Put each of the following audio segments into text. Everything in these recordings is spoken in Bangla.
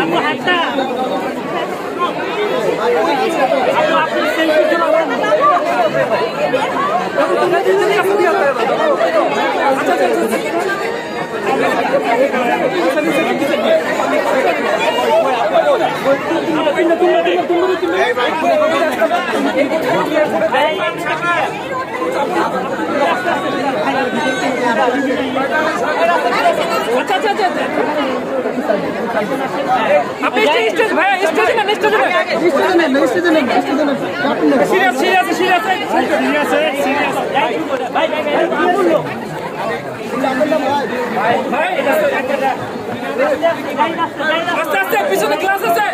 आपको हटता आपको आपको सेल्फी चलाओ Thank you. अच्छा अच्छा আপনি স্টেজ স্টেজ ভাই স্টেজে না স্টেজে না serious serious serious serious serious ভাই ভাই ভাই বললো ভাই আস্তে আস্তে পিছনে ক্লাস আছে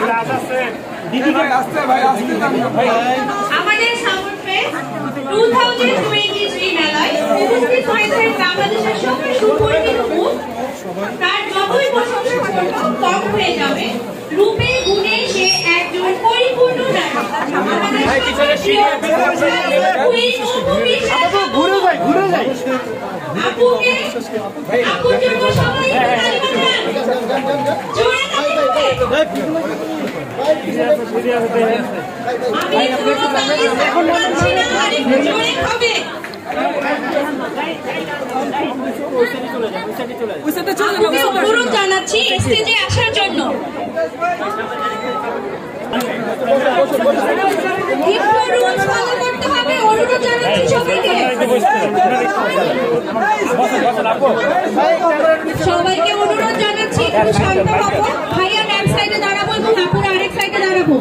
ক্লাস আছে দিদি আমাদের সাউন্ড 2023 মেলায় উপস্থিত হয়েছেন বাংলাদেশের সঙ্গে সুপরিচিত মুখ তার যতই প্রশংসা কম হয়ে যাবে। রূপে ঘুরে যাই ঘুরে যাই জানাচ্ছি স্টেজে আসার জন্য একটু রুলস ফলো করতে হবে অনুরোধ জানাচ্ছি সবাইকে অনুরোধ জানাচ্ছি একটু শান্ত হব। এক সাইডে দাঁড়াবো এবং আপুর আরেক সাইডে দাঁড়াবো।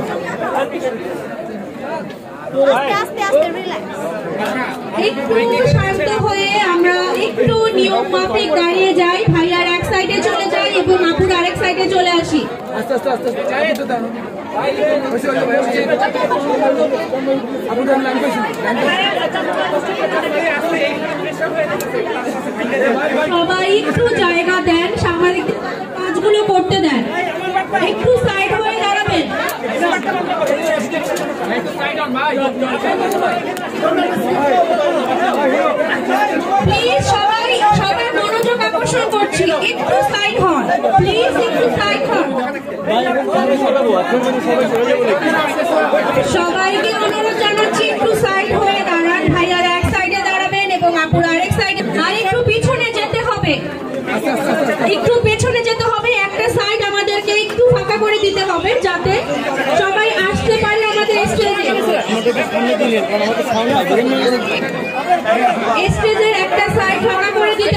একটু শান্ত হয়ে আমরা একটু নিয়ম মাফিক দাঁড়িয়ে যাই। ভাইয়ার এক সাইডে আসি সবাই একটু জায়গা দেন সাংবাদিক কাজগুলো করতে দেন। একটু সাইড হয়ে দাঁড়াবেন। প্লিজ সবাই সবার মনোযোগ আকর্ষণ করছি। একটু সাইড হন। প্লিজ একটু সাইড সবাইকে অনুরোধ জানাচ্ছি, একটু সাইড হয়ে দাঁড়ান। ভাইয়ার এক সাইডে দাঁড়াবেন এবং আপুর আরেক সাইডে আর একটু পিছনে যেতে হবে। একটু পেছনে যেতে হবে, একটা সাইড আমাদেরকে একটু ফাঁকা করে দিতে হবে, যাতে সবাই আসতে পারে আমাদের স্টেজে স্টেজের একটা সাইড ফাঁকা করে দিতে